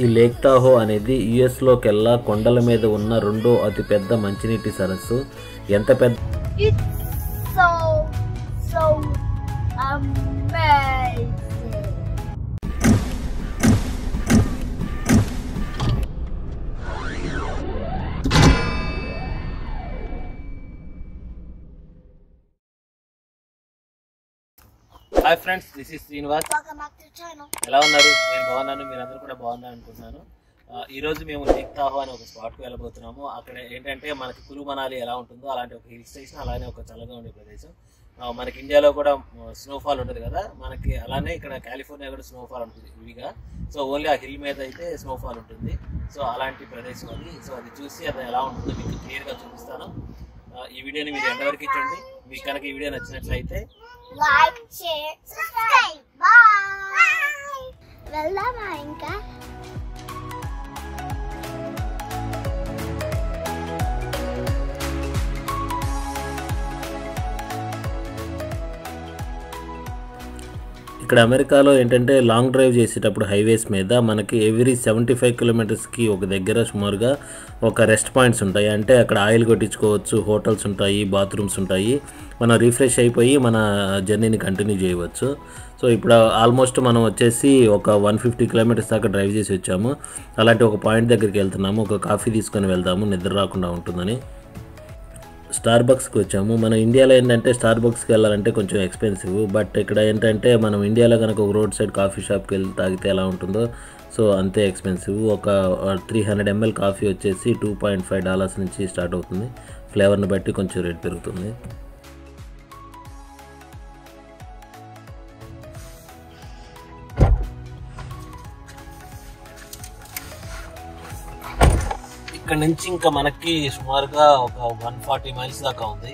ఈ lake Tahoe అనేది యుఎస్లోకెల్లా కొండల మీద ఉన్న రెండో అతిపెద్ద మంచినీటి సరస్సు ఎంత పెద్ద so, so amazing. Hi friends this is Srinivas. ఎలా ఉన్నారు? నేను బాగున్నాను మీరందరూ కూడా బాగున్నారు అనుకుంటున్నాను ఆ, ఈ రోజు మేము లేక్ తాహో అనే ఒక స్పాట్కి వెళ్ళబోతున్నాము. అక్కడ ఏంటంటే మనకి కులు మనాలి ఎలా ఉంటుందో అలాంటి ఒక హిల్ స్టేషన్ అలానే ఒక చల్లగా ఉండే ప్రదేశం. మనకి ఇండియాలో కూడా స్నోఫాల్ ఉంటుంది కదా మనకి అలానే ఇక్కడ కాలిఫోర్నియా కూడా స్నోఫాల్ ఉంటుంది విడిగా. సో ఓన్లీ ఆ హిల్ మీద అయితే స్నోఫాల్ ఉంటుంది. సో అలాంటి ప్రదేశం అది. సో అది చూసి అది ఎలా ఉంటుందో మీకు క్లియర్గా చూపిస్తాను. ఈ వీడియోని మీరు ఎంతవరకు చూడండి మీకు కనుక ఈ వీడియో నచ్చినట్లయితే Like, share, subscribe. Bye. వెళ్దామా ఇంకా ఇక్కడ అమెరికాలో ఏంటంటే లాంగ్ డ్రైవ్ చేసేటప్పుడు హైవేస్ మీద మనకి ఎవ్రీ సెవెంటీ ఫైవ్ కిలోమీటర్స్కి ఒక దగ్గర సుమారుగా ఒక రెస్ట్ పాయింట్స్ ఉంటాయి. అంటే అక్కడ ఆయిల్ కొట్టించుకోవచ్చు హోటల్స్ ఉంటాయి బాత్రూమ్స్ ఉంటాయి. మనం రీఫ్రెష్ అయిపోయి మన జర్నీని కంటిన్యూ చేయవచ్చు. సో ఇప్పుడు ఆల్మోస్ట్ మనం వచ్చేసి ఒక వన్ ఫిఫ్టీ కిలోమీటర్స్ దాకా డ్రైవ్ చేసి వచ్చాము. అలాంటి ఒక పాయింట్ దగ్గరికి వెళ్తున్నాము. ఒక కాఫీ తీసుకొని వెళ్దాము. నిద్ర రాకుండా ఉంటుందని. స్టార్ బక్స్కి వచ్చాము. మన ఇండియాలో ఏంటంటే స్టార్ బక్స్కి వెళ్ళాలంటే కొంచెం ఎక్స్పెన్సివ్ బట్ ఇక్కడ ఏంటంటే మనం ఇండియాలో కనుక ఒక రోడ్ సైడ్ కాఫీ షాప్కి వెళ్ళి తాగితే ఎలా ఉంటుందో సో అంతే ఎక్స్పెన్సివ్ ఒక త్రీ హండ్రెడ్ ఎంఎల్ కాఫీ వచ్చేసి టూ పాయింట్ ఫైవ్ డాలర్స్ నుంచి స్టార్ట్ అవుతుంది. ఫ్లేవర్ని బట్టి కొంచెం రేట్ పెరుగుతుంది. ఇక్కడ నుంచి ఇంకా మనకి సుమారుగా ఒక వన్ ఫార్టీ మైల్స్ దాకా ఉంది.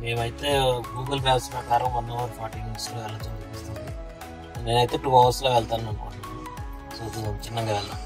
మేమైతే గూగుల్ మ్యాప్స్ ప్రకారం వన్ అవర్ ఫార్టీ మినిట్స్లో వెళ్ళచ్చు అనిపిస్తుంది నేనైతే టూ అవర్స్లో వెళ్తాను అనుకుంటున్నాను. సో చిన్నగా వెళ్ళాను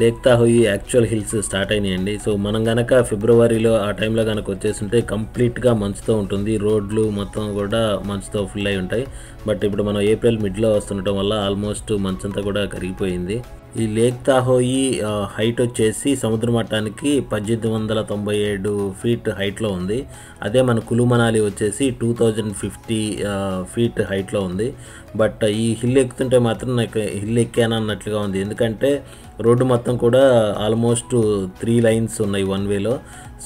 Lake Tahoe actual hills start అయినాయండి. సో మనం గనక ఫిబ్రవరిలో ఆ టైంలో కనుక వచ్చేస్తుంటే కంప్లీట్గా మంచుతో ఉంటుంది. రోడ్లు మొత్తం కూడా మంచుతో ఫుల్ అయి ఉంటాయి. బట్ ఇప్పుడు మనం ఏప్రిల్ మిడ్లో వస్తుండటం వల్ల ఆల్మోస్ట్ మంచంతా కూడా కరిగిపోయింది. ఈ లేక్ తాహోయి హైట్ వచ్చేసి సముద్ర మట్టానికి పద్దెనిమిది వందల తొంభై ఏడు ఫీట్ హైట్లో ఉంది. అదే మన కులు మనాలి వచ్చేసి టూ థౌజండ్ ఫిఫ్టీ ఫీట్ హైట్లో ఉంది. బట్ ఈ హిల్ ఎక్కుతుంటే మాత్రం నాకు హిల్ ఎక్కాను అన్నట్లుగా ఉంది. ఎందుకంటే రోడ్డు మొత్తం కూడా ఆల్మోస్ట్ త్రీ లైన్స్ ఉన్నాయి వన్ వేలో.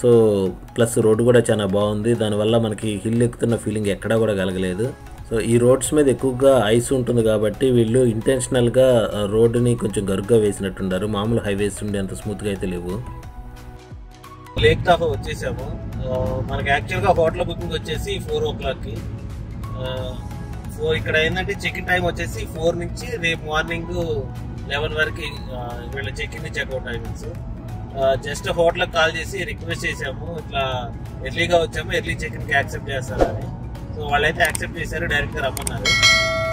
సో ప్లస్ రోడ్డు కూడా చాలా బాగుంది. దానివల్ల మనకి హిల్ ఎక్కుతున్న ఫీలింగ్ ఎక్కడా కూడా కలగలేదు. ఈ రోడ్స్ మీద ఎక్కువగా ఐస్ ఉంటుంది కాబట్టి వీళ్ళు ఇంటెన్షనల్గా రోడ్డుని కొంచెం గరుగ్గా వేసినట్టున్నారు. మామూలు హైవేస్ ఉండే అంత స్మూత్గా అయితే లేవు. లేక్ దాకా వచ్చేసాము. మనకి యాక్చువల్గా హోటల్ బుకింగ్ వచ్చేసి ఫోర్ ఓ క్లాక్కి సో ఇక్కడ ఏంటంటే చెక్ ఇన్ టైం వచ్చేసి ఫోర్ నుంచి రేపు మార్నింగ్ లెవెన్ వరకు వీళ్ళ check in checkout timings just హోటల్కి కాల్ చేసి రిక్వెస్ట్ చేసాము. ఇట్లా ఎర్లీగా వచ్చాము. ఎర్లీ చెక్ ఇన్కి యాక్సెప్ట్ చేస్తారని. సో వాళ్ళైతే యాక్సెప్ట్ చేశారు డైరెక్ట్గా రమ్మన్నారు.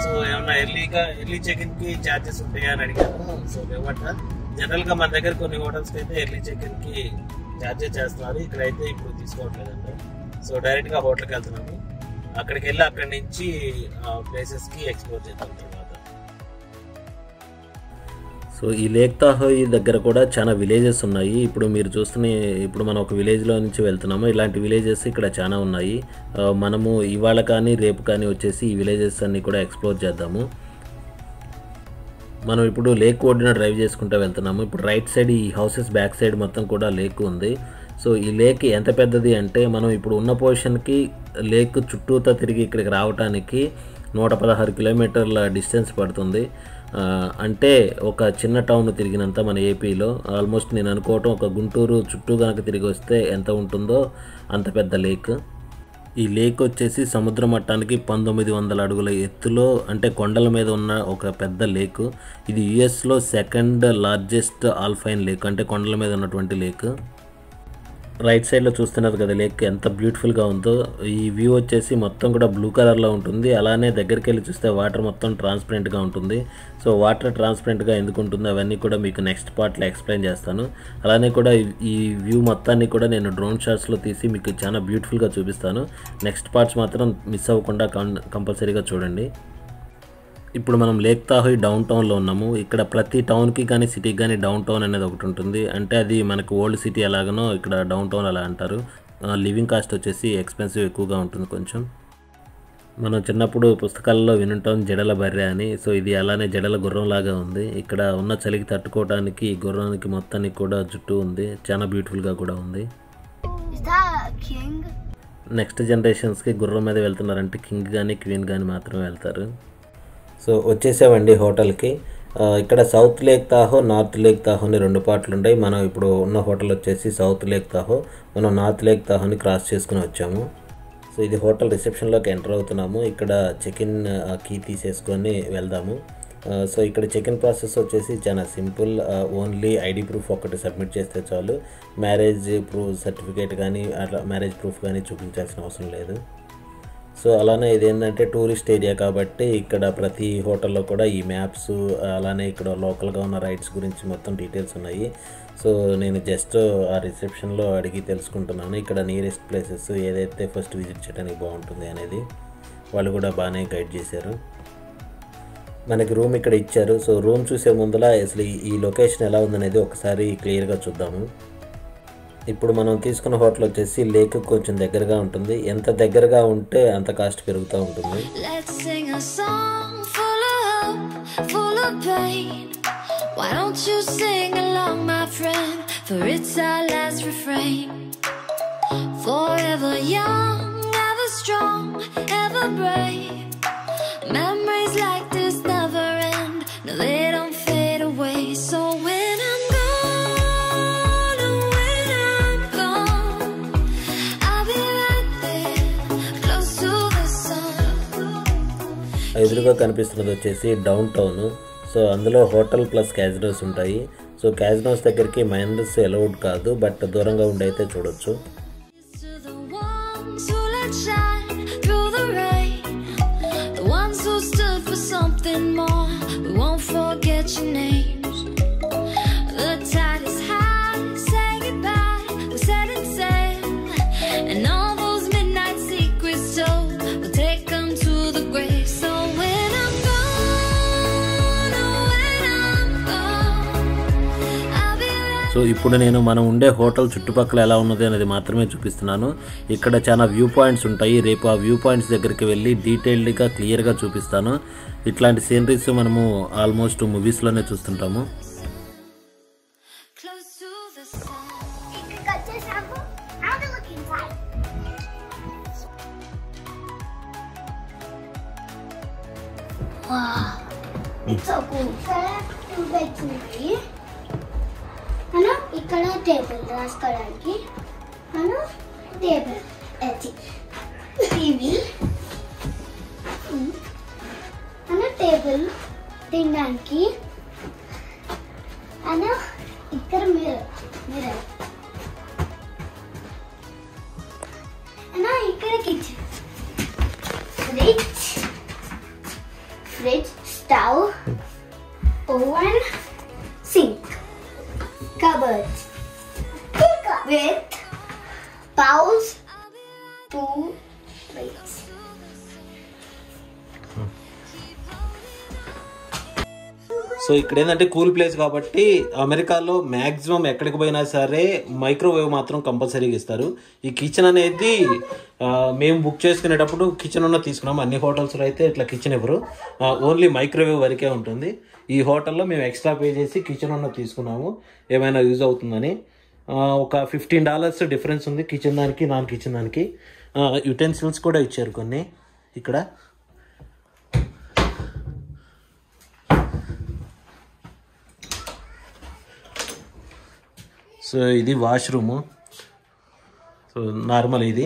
సో ఏమన్నా ఎర్లీగా ఎర్లీ చెక్ ఇన్కి ఛార్జెస్ ఉంటాయా అని అడిగాను సో లేవట. జనరల్గా మన దగ్గర కొన్ని హోటల్స్కి అయితే ఎర్లీ చెక్ ఇన్కి ఛార్జెస్ చేస్తున్నారు. ఇక్కడైతే ఇప్పుడు తీసుకోవట్లేదండి. సో డైరెక్ట్గా హోటల్కి వెళ్తున్నాము. అక్కడికి వెళ్ళి అక్కడి నుంచి ప్లేసెస్కి ఎక్స్ప్లోర్ చేద్దాం తర్వాత. సో ఈ లేక్ తాహోయి దగ్గర కూడా చాలా విలేజెస్ ఉన్నాయి. ఇప్పుడు మీరు చూస్తున్న ఇప్పుడు మనం ఒక విలేజ్లో నుంచి వెళ్తున్నాము. ఇలాంటి విలేజెస్ ఇక్కడ చాలా ఉన్నాయి. మనము ఇవాళ కానీ రేపు కానీ వచ్చేసి ఈ విలేజెస్ అన్నీ కూడా ఎక్స్ప్లోర్ చేద్దాము. మనం ఇప్పుడు లేక్ ఒడ్డున డ్రైవ్ చేసుకుంటూ వెళ్తున్నాము. ఇప్పుడు రైట్ సైడ్ ఈ హౌసెస్ బ్యాక్ సైడ్ మొత్తం కూడా లేక్ ఉంది. సో ఈ లేక్ ఎంత పెద్దది అంటే మనం ఇప్పుడు ఉన్న పొజిషన్కి లేక్ చుట్టూతో తిరిగి ఇక్కడికి రావడానికి నూట పదహారు కిలోమీటర్ల డిస్టెన్స్ పడుతుంది. అంటే ఒక చిన్న టౌన్ తిరిగినంత మన ఏపీలో ఆల్మోస్ట్ నేను అనుకోవటం ఒక గుంటూరు చుట్టూ కనుక తిరిగి వస్తే ఎంత ఉంటుందో అంత పెద్ద లేక్ ఈ లేక్ వచ్చేసి సముద్ర మట్టానికి పంతొమ్మిది వందల అడుగుల ఎత్తులో అంటే కొండల మీద ఉన్న ఒక పెద్ద లేక్ ఇది యుఎస్లో సెకండ్ లార్జెస్ట్ ఆల్ఫైన్ లేక్ అంటే కొండల మీద ఉన్నటువంటి లేక్ రైట్ సైడ్లో చూస్తున్నారు కదా లేక్ ఎంత బ్యూటిఫుల్గా ఉందో. ఈ వ్యూ వచ్చేసి మొత్తం కూడా బ్లూ కలర్లో ఉంటుంది. అలానే దగ్గరికి వెళ్ళి చూస్తే వాటర్ మొత్తం ట్రాన్స్పరెంట్గా ఉంటుంది. సో వాటర్ ట్రాన్స్పరెంట్గా ఎందుకు ఉంటుందో అవన్నీ కూడా మీకు నెక్స్ట్ పార్ట్లో ఎక్స్ప్లెయిన్ చేస్తాను. అలానే కూడా ఈ- వ్యూ మొత్తాన్ని కూడా నేను డ్రోన్ షాట్స్లో తీసి మీకు చాలా బ్యూటిఫుల్గా చూపిస్తాను. నెక్స్ట్ పార్ట్స్ మాత్రం మిస్ అవ్వకుండా కం- కంపల్సరీగా చూడండి. ఇప్పుడు మనం లేక్ తాహోయ్ డౌన్ టౌన్లో ఉన్నాము. ఇక్కడ ప్రతి టౌన్కి కానీ సిటీకి కానీ డౌన్ టౌన్ అనేది ఒకటి ఉంటుంది. అంటే అది మనకు ఓల్డ్ సిటీ ఎలాగనో ఇక్కడ డౌన్ టౌన్ అలా అంటారు. లివింగ్ కాస్ట్ వచ్చేసి ఎక్స్పెన్సివ్ ఎక్కువగా ఉంటుంది కొంచెం. మనం చిన్నప్పుడు పుస్తకాల్లో వినుంటాం జడల బర్రె అని. సో ఇది అలానే జడల గుర్రం లాగా ఉంది. ఇక్కడ ఉన్న చలికి తట్టుకోవడానికి ఈ గుర్రానికి మొత్తానికి కూడా జుట్టు ఉంది. చాలా బ్యూటిఫుల్గా కూడా ఉంది? నెక్స్ట్ జనరేషన్స్కి గుర్రం మీద వెళ్తున్నారంటే కింగ్ కానీ క్వీన్ కానీ మాత్రమే వెళ్తారు. సో వచ్చేసామండి హోటల్కి. ఇక్కడ south lake Tahoe north lake Tahoe అని రెండు పార్ట్లు ఉంటాయి మనం ఇప్పుడు ఉన్న హోటల్ వచ్చేసి సౌత్ లేక్ తాహో మనం నార్త్ లేక్ తాహోని క్రాస్ చేసుకుని వచ్చాము. సో ఇది హోటల్ రిసెప్షన్లోకి ఎంటర్ అవుతున్నాము. ఇక్కడ చెకిన్ కీ తీసేసుకొని వెళ్దాము. సో ఇక్కడ చెకిన్ ప్రాసెస్ వచ్చేసి చాలా సింపుల్. ఓన్లీ ఐడి ప్రూఫ్ ఒకటి సబ్మిట్ చేస్తే చాలు. మ్యారేజ్ ప్రూఫ్ సర్టిఫికేట్ కానీ అట్లా మ్యారేజ్ ప్రూఫ్ కానీ చూపించాల్సిన అవసరం లేదు. సో అలానే ఇదేంటంటే టూరిస్ట్ ఏరియా కాబట్టి ఇక్కడ ప్రతి హోటల్లో కూడా ఈ మ్యాప్స్ అలానే ఇక్కడ లోకల్గా ఉన్న రైడ్స్ గురించి మొత్తం డీటెయిల్స్ ఉన్నాయి. సో నేను జస్ట్ ఆ రిసెప్షన్లో అడిగి తెలుసుకుంటున్నాను. ఇక్కడ నియరెస్ట్ ప్లేసెస్ ఏదైతే ఫస్ట్ విజిట్ చేయడానికి బాగుంటుంది అనేది వాళ్ళు కూడా బాగానే గైడ్ చేశారు. మనకి రూమ్ ఇక్కడ ఇచ్చారు. సో రూమ్ చూసే ముందల అసలు ఈ లొకేషన్ ఎలా ఉందనేది ఒకసారి క్లియర్గా చూద్దాము. ఇప్పుడు మనం తీసుకున్న హోటల్ వచ్చేసి లేక్ కొంచెం దగ్గరగా ఉంటుంది. ఎంత దగ్గరగా ఉంటే అంత కాస్ట్ పెరుగుతూ ఉంటుంది. Strong. ఎదురుగా కనిపిస్తున్నది వచ్చేసి డౌన్ టౌన్ సో అందులో హోటల్ ప్లస్ క్యాజినోస్ ఉంటాయి. సో క్యాజినోస్ దగ్గరికి మైనర్స్ అలౌడ్ కాదు బట్ దూరంగా ఉండైతే చూడొచ్చు. సో ఇప్పుడు నేను మనం ఉండే హోటల్ చుట్టుపక్కల ఎలా ఉన్నది అనేది మాత్రమే చూపిస్తున్నాను ఇక్కడ చాలా వ్యూ పాయింట్స్ ఉంటాయి రేపు ఆ వ్యూ పాయింట్స్ దగ్గరికి వెళ్ళి డీటెయిల్డ్గా క్లియర్గా చూపిస్తాను ఇట్లాంటి సీనరీస్ మనము ఆల్మోస్ట్ మూవీస్లోనే చూస్తుంటాము Close to the sun. ఇక్కడికి వచ్చేసాము Have a look inside. Wow. మనం ఇక్కడ టేబుల్ రాసుకోవడానికి. మనం టేబుల్ అది టీవీ. మన టేబుల్ తినడానికి. అన్న ఇక్కడ mirror mirror. Two plates so ఇక్కడ ఏంటంటే కూల్ ప్లేస్ కాబట్టి అమెరికాలో మ్యాక్సిమం ఎక్కడికి పోయినా సరే మైక్రోవేవ్ మాత్రం కంపల్సరీగా ఇస్తారు. ఈ కిచెన్ అనేది మేము బుక్ చేసుకునేటప్పుడు కిచెన్ ఉన్న తీసుకున్నాము అన్ని హోటల్స్లో అయితే ఇట్లా కిచెన్ ఇవ్వరు. ఓన్లీ మైక్రోవేవ్ వరకే ఉంటుంది. ఈ హోటల్లో మేము ఎక్స్ట్రా పే చేసి కిచెన్ ఉన్న తీసుకున్నాము. ఏమైనా యూజ్ అవుతుందని. ఒక ఫిఫ్టీన్ డాలర్స్ డిఫరెన్స్ ఉంది. కిచెన్ దానికి నాన్ కిచెన్ దానికి. యుటెన్సిల్స్ కూడా ఇచ్చారు కొన్ని. ఇక్కడ. సో ఇది వాష్రూము సో నార్మల్ ఇది.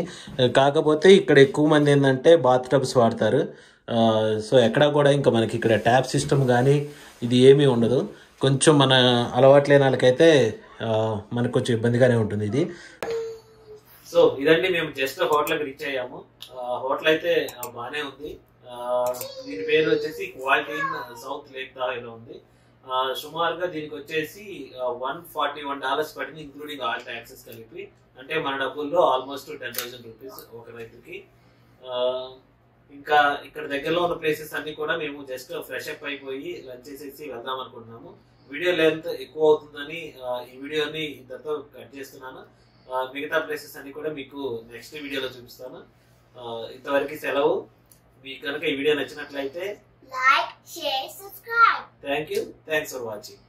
కాకపోతే ఇక్కడ ఎక్కువ మంది ఏంటంటే బాత్టబ్స్ వాడతారు. సో ఎక్కడ కూడా ఇంకా మనకి ఇక్కడ ట్యాప్ సిస్టమ్ కానీ ఇది ఏమీ ఉండదు. కొంచెం మన అలవాట్లేని వాళ్ళకైతే మనకు కొంచెం ఇబ్బందిగానే ఉంటుంది ఇది. సో ఇదండి మేము జస్ట్ హోటల్కి రీచ్ అయ్యాము. హోటల్ అయితే బాగానే ఉంది. దీని పేరు వచ్చేసి క్వాలిటీ సౌత్ లేక్ దాయిలో ఉంది. సుమారుగా దీనికి వచ్చేసి వన్ ఫార్టీ వన్ డాలర్స్ పడింది ఇంక్లూడింగ్ ఆల్ ట్యాక్సెస్ కలిపి. అంటే మన డబ్బుల్లో ఆల్మోస్ట్ టెన్ థౌసండ్ రూపీస్ ఒక రైతుకి. ఇంకా ఇక్కడ దగ్గరలో ఉన్న ప్లేసెస్ అన్ని కూడా మేము జస్ట్ ఫ్రెష్ అప్ అయిపోయి లంచ్ చేసేసి వెళ్దాం అనుకుంటున్నాము. వీడియో లెంత్ ఎక్కువ అవుతుందని ఈ వీడియోని ఇంతతో కట్ చేస్తున్నాను. మిగతా ప్లేసెస్ అన్ని కూడా మీకు నెక్స్ట్ వీడియోలో చూపిస్తాను. ఇంతవరకు సెలవు. మీకు కనుక ఈ వీడియో నచ్చినట్లయితే Like, share, subscribe. Thank you thanks for watching